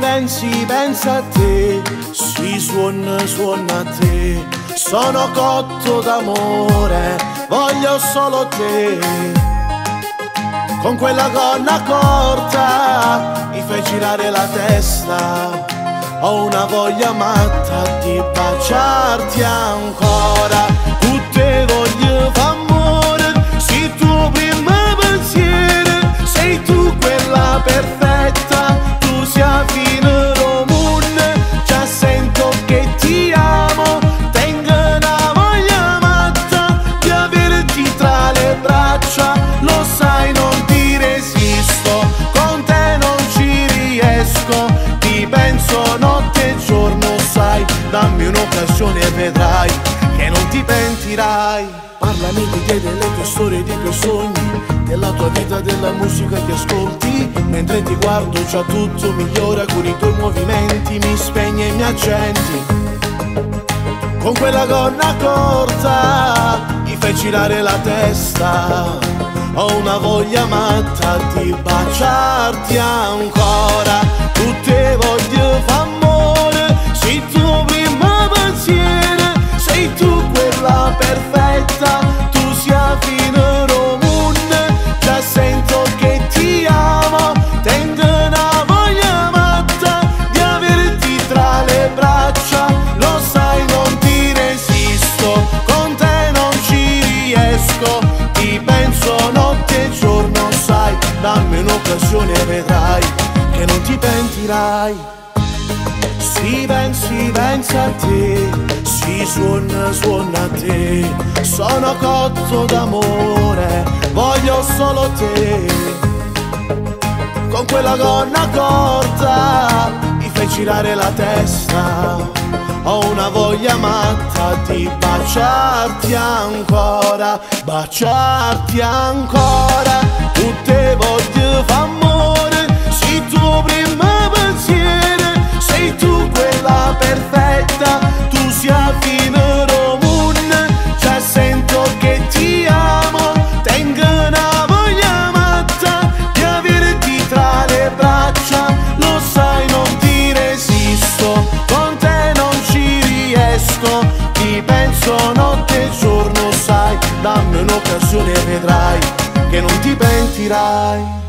pensi, pensa a te, si suona, suona a te. Sono cotto d'amore, voglio solo te. Con quella gonna corta mi fai girare la testa. Ho una voglia matta di baciarti ancora. Pentirai. Parlami di te, delle tue storie, dei tuoi sogni, della tua vita, della musica che ascolti. Mentre ti guardo già tutto migliora con i tuoi movimenti, mi spegni e mi accendi. Con quella gonna corta mi fai girare la testa. Ho una voglia matta di baciarti ancora. Tutte voglio f'amore, ti pentirai. Si pensi, pensa a te, si suona, suona a te. Sono cotto d'amore, voglio solo te. Con quella gonna corta mi fai girare la testa. Ho una voglia matta di baciarti ancora, baciarti ancora. Riesco, ti penso notte e giorno, sai, dammi un'occasione e vedrai che non ti pentirai.